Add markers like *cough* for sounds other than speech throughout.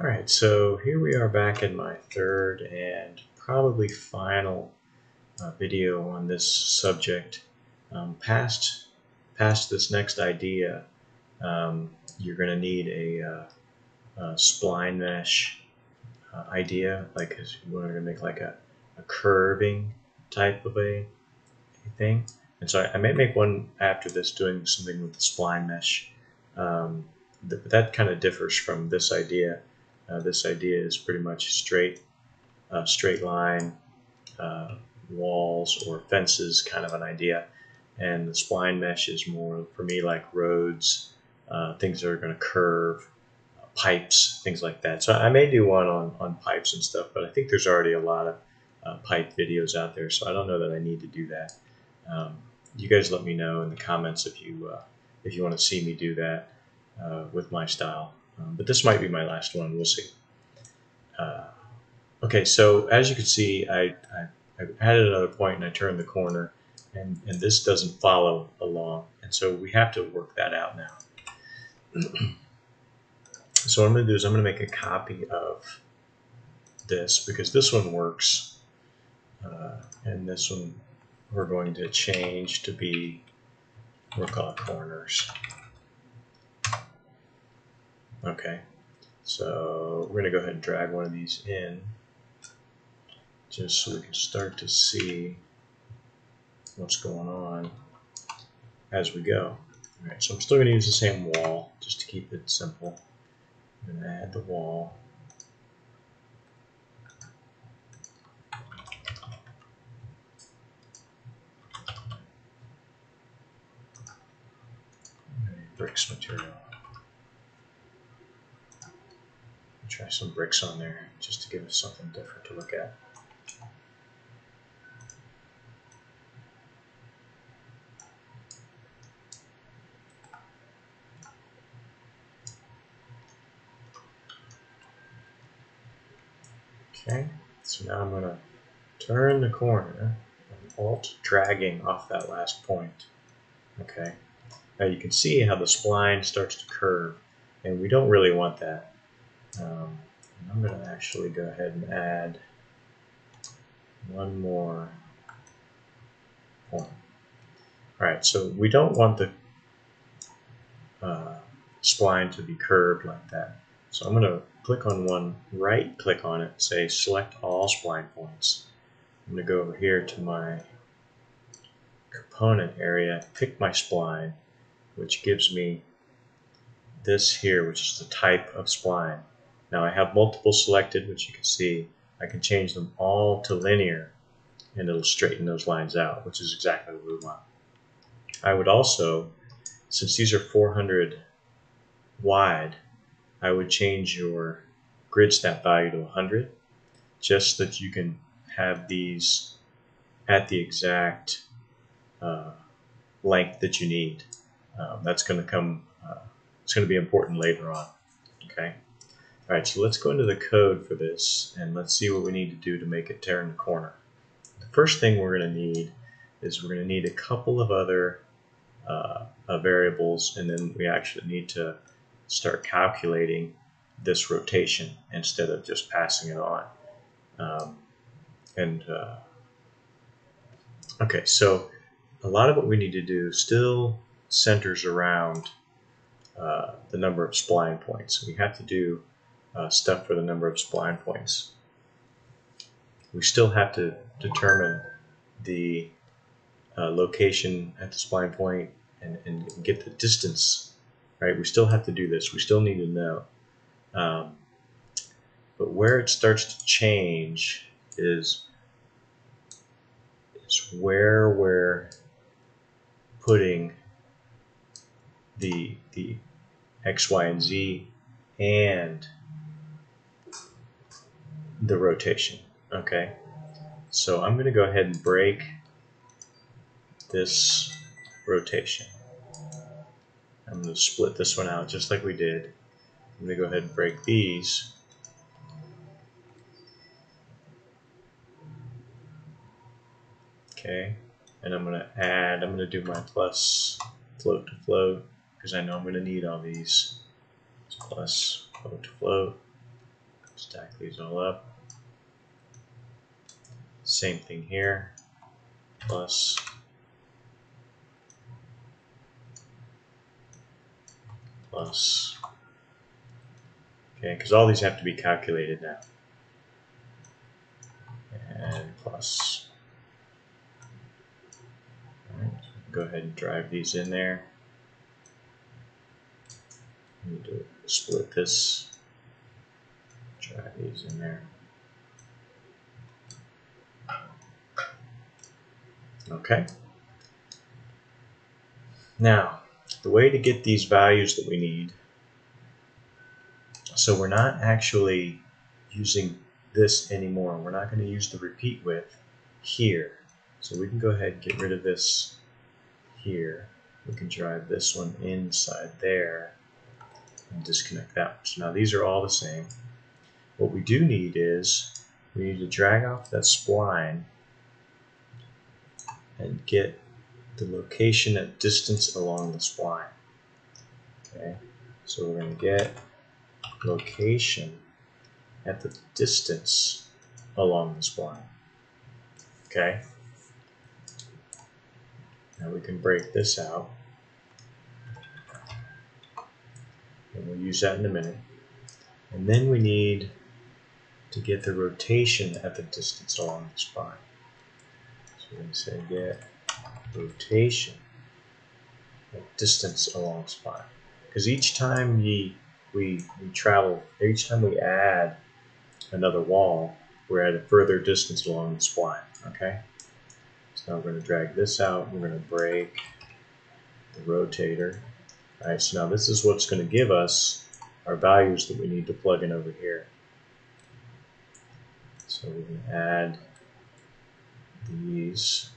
Alright, so here we are back in my third and probably final uh, video on this subject. Um, past, past this next idea, um, you're going to need a, uh, a, spline mesh uh, idea, like if you want to make like a, a curving type of a, thing. And so I, I, may make one after this doing something with the spline mesh. Um, th that kind of differs from this idea. Uh, this idea is pretty much straight, uh, straight line uh, walls or fences kind of an idea. And the spline mesh is more, for me, like roads, uh, things that are going to curve, uh, pipes, things like that. So I may do one on, on pipes and stuff, but I think there's already a lot of uh, pipe videos out there, so I don't know that I need to do that. Um, you guys let me know in the comments if you if you want to see me do that with my style. Um, but this might be my last one. We'll see. Uh, okay, so as you can see, I, I, I added another point and I turned the corner, and, and this doesn't follow along. And so we have to work that out now. *clears throat* so what I'm going to do is I'm going to make a copy of this because this one works. Uh, and this one we're going to change to be, we'll call it corners. Okay, so we're going to go ahead and drag one of these in just so we can start to see what's going on as we go. Alright, so I'm still going to use the same wall just to keep it simple. I'm going to add the wall. bricks material. Try some bricks on there just to give us something different to look at. Okay, so now I'm going to turn the corner and alt dragging off that last point. Okay, now you can see how the spline starts to curve and we don't really want that. Um, I'm going to actually go ahead and add one more point. Alright, so we don't want the uh, spline to be curved like that. So I'm going to click on one, right click on it, say select all spline points. I'm going to go over here to my component area, pick my spline, which gives me this here, which is the type of spline. Now I have multiple selected, which you can see. I can change them all to linear and it'll straighten those lines out, which is exactly what we want. I would also, since these are 400 wide, I would change your grid snap value to 100 just so that you can have these at the exact uh, length that you need. Um, that's going to come, uh, it's going to be important later on. Okay. All right, so let's go into the code for this and let's see what we need to do to make it turn the corner. The first thing we're going to need is we're going to need a couple of other uh, uh, variables and then we actually need to start calculating this rotation instead of just passing it on. Um, and uh, okay, so a lot of what we need to do still centers around uh, the number of spline points. We have to do uh, stuff for the number of spline points. We still have to determine the uh, location at the spline point and, and get the distance, right? We still have to do this. We still need to know. Um, but where it starts to change is, is where we're putting the, the x, y, and z and the rotation. Okay, so I'm going to go ahead and break this rotation. I'm going to split this one out just like we did. I'm going to go ahead and break these. Okay, and I'm going to add, I'm going to do my plus float to float because I know I'm going to need all these. Plus float to float. Stack these all up. Same thing here. Plus plus okay because all these have to be calculated now and plus go ahead and drive these in there. Split this, drive these in there. Okay. Now, the way to get these values that we need, so we're not actually using this anymore. We're not going to use the repeat width here. So we can go ahead and get rid of this here. We can drive this one inside there and disconnect that one. So now these are all the same. What we do need is we need to drag off that spline and get the location at distance along the spline. Okay, so we're going to get location at the distance along the spline. Okay, now we can break this out. And we'll use that in a minute. And then we need to get the rotation at the distance along the spline. So we're going to say get rotation at distance along spline. Because each time we, we, we travel, each time we add another wall, we're at a further distance along the spline. Okay? So now we're going to drag this out. We're going to break the rotator. All right, so now this is what's going to give us our values that we need to plug in over here. So we can add these.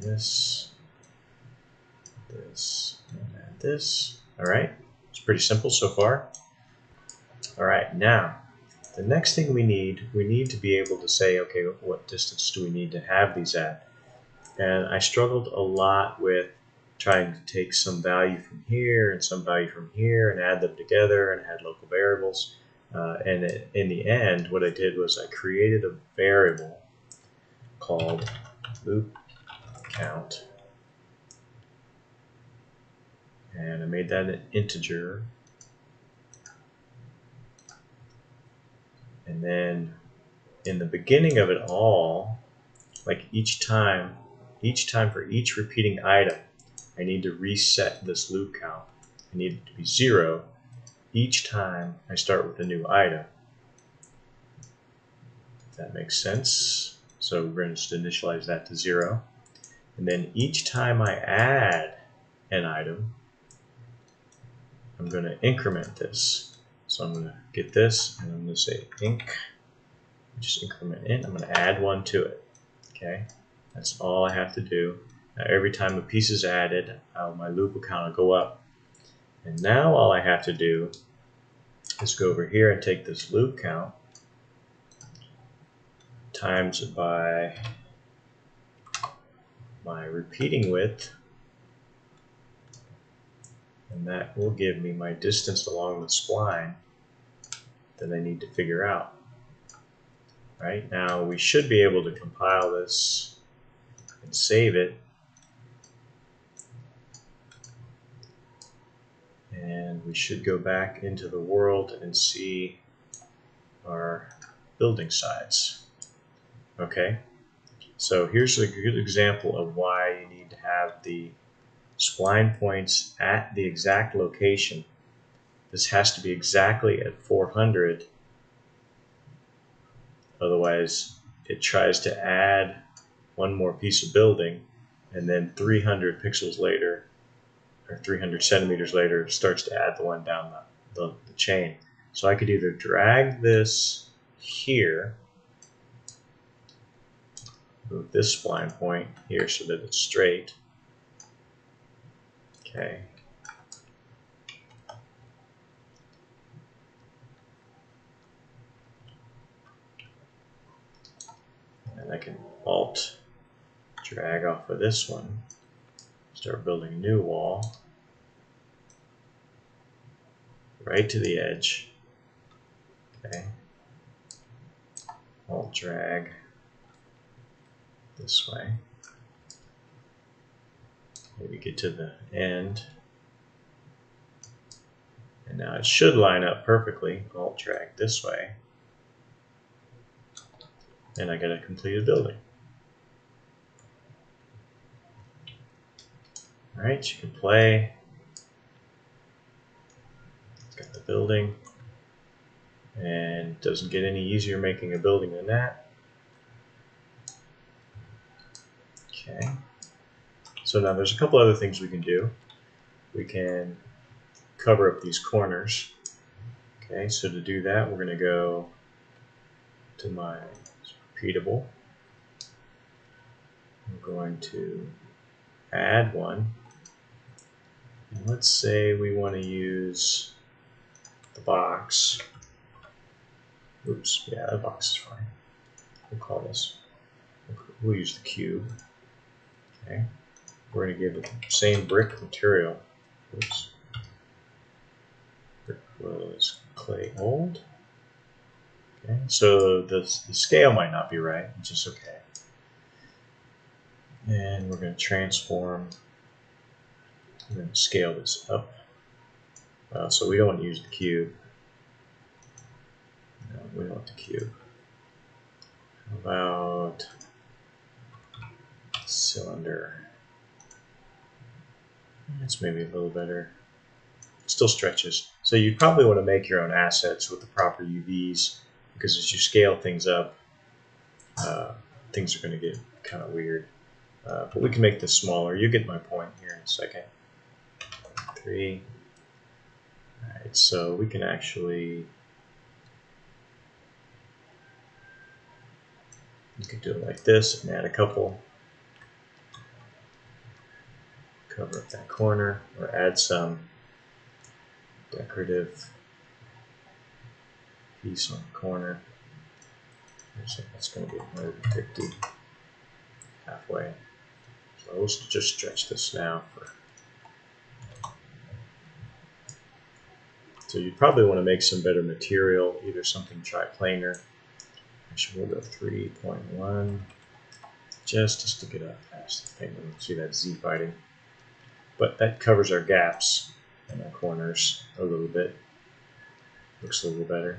This, this, and add this. All right, it's pretty simple so far. All right, now the next thing we need, we need to be able to say, okay, what distance do we need to have these at? And I struggled a lot with trying to take some value from here and some value from here and add them together and add local variables. Uh, and it, in the end, what I did was I created a variable called loop count. And I made that an integer And then in the beginning of it all, like each time, each time for each repeating item, I need to reset this loop count. I need it to be zero each time I start with a new item. If that makes sense. So we're going to just initialize that to zero. And then each time I add an item, I'm going to increment this. So I'm going to get this and I'm going to say inc, just increment it. I'm going to add one to it. Okay, that's all I have to do. Now, every time a piece is added, uh, my loop count will go up. And now all I have to do is go over here and take this loop count times it by my repeating width and that will give me my distance along the spline that I need to figure out. Right now we should be able to compile this and save it and we should go back into the world and see our building sides. Okay, so here's a good example of why you need to have the spline points at the exact location. This has to be exactly at 400. Otherwise, it tries to add one more piece of building, and then 300 pixels later, or 300 centimeters later, starts to add the one down the, the, the chain. So I could either drag this here, move this spline point here so that it's straight, Okay. And I can alt drag off of this one, start building a new wall. right to the edge. Okay. Alt drag this way. Maybe get to the end. And now it should line up perfectly. Alt drag this way. And I get a completed building. Alright, you can play. It's got the building. And doesn't get any easier making a building than that. Okay. So now there's a couple other things we can do. We can cover up these corners. Okay, so to do that, we're going to go to my repeatable. I'm going to add one. Let's say we want to use the box. Oops, yeah, the box is fine. We'll call this, we'll use the cube. Okay, we're going to give it the same brick material. Oops. Brick was clay old. Okay, so the, the scale might not be right, which is okay. And we're going to transform, going to scale this up. Uh, so we don't want to use the cube. No, we don't want the cube. How about cylinder? It's maybe a little better. It still stretches. So you probably want to make your own assets with the proper UVs because as you scale things up, uh, things are going to get kind of weird. Uh, but we can make this smaller. You get my point here in a second. Three. Alright, so we can actually you could do it like this and add a couple cover up that corner or add some decorative piece on the corner. That's going to be 150 halfway. So let's just stretch this now for. So you probably want to make some better material, either something triplanar. Actually, we'll go 3.1 just to stick it up past the thing. See that Z fighting. But that covers our gaps and our corners a little bit. Looks a little better.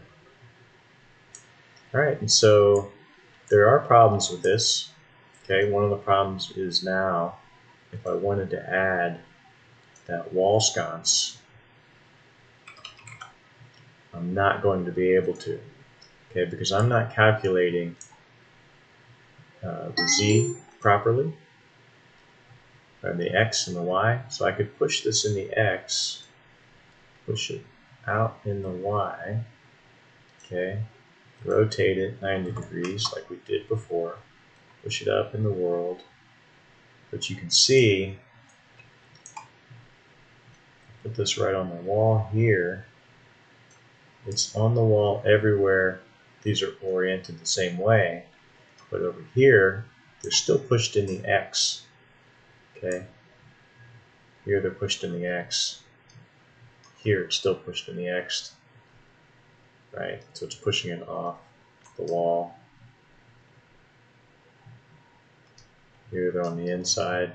All right, and so there are problems with this. Okay, one of the problems is now if I wanted to add that wall sconce, I'm not going to be able to. Okay, because I'm not calculating uh, the z properly, or the x and the y. So I could push this in the x, push it out in the y. Okay, rotate it 90 degrees like we did before, push it up in the world, but you can see, put this right on the wall here, it's on the wall everywhere these are oriented the same way, but over here, they're still pushed in the X, okay? Here they're pushed in the X. Here it's still pushed in the X right? So it's pushing it off the wall. Here they're on the inside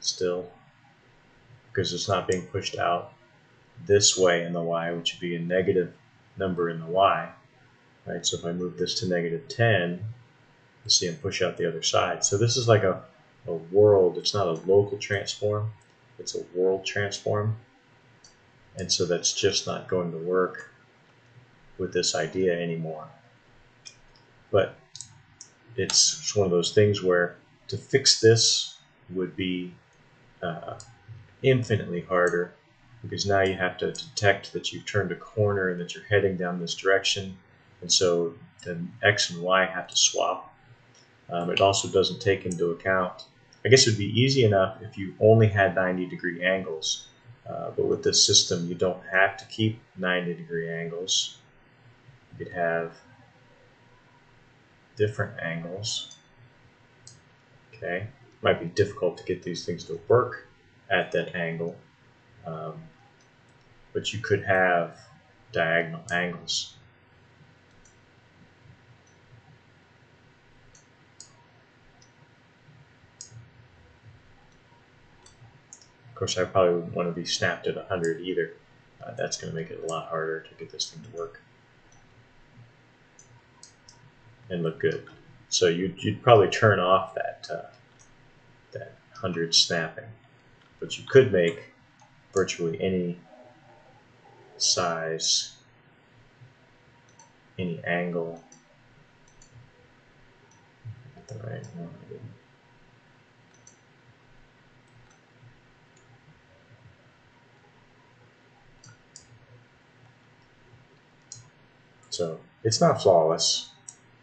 still because it's not being pushed out this way in the y, which would be a negative number in the y. Right, so if I move this to negative 10, you see them push out the other side. So this is like a, a world, it's not a local transform, it's a world transform. And so that's just not going to work with this idea anymore. But it's one of those things where to fix this would be uh, infinitely harder because now you have to detect that you've turned a corner and that you're heading down this direction. And so then X and Y have to swap. Um, it also doesn't take into account, I guess it would be easy enough if you only had 90 degree angles. Uh, but with this system, you don't have to keep 90 degree angles You could have different angles. Okay, might be difficult to get these things to work at that angle. Um, but you could have diagonal angles. Of course, I probably wouldn't want to be snapped at 100 either. Uh, that's going to make it a lot harder to get this thing to work and look good. So you'd, you'd probably turn off that uh, that 100 snapping, but you could make virtually any size, any angle. Get the right one. So it's not flawless.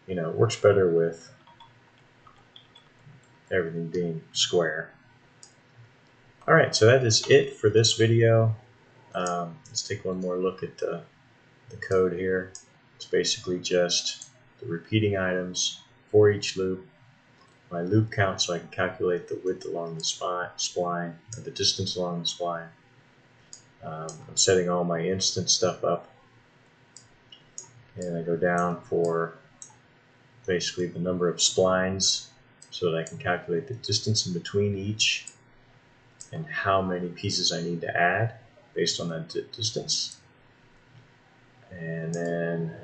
You know, it works better with everything being square. All right, so that is it for this video. Um, let's take one more look at the, the code here. It's basically just the repeating items for each loop, my loop count so I can calculate the width along the spline, or the distance along the spline. Um, I'm setting all my instance stuff up and I go down for basically the number of splines so that I can calculate the distance in between each and how many pieces I need to add based on that distance. And then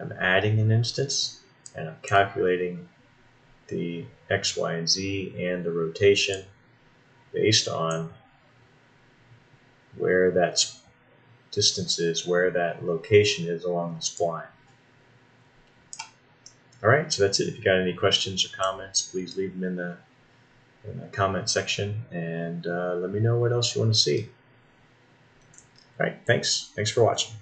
I'm adding an instance and I'm calculating the x, y, and z and the rotation based on where that distance is, where that location is along the spline. All right, so that's it. If you got any questions or comments, please leave them in the, in the comment section and uh, let me know what else you want to see. All right, thanks. Thanks for watching.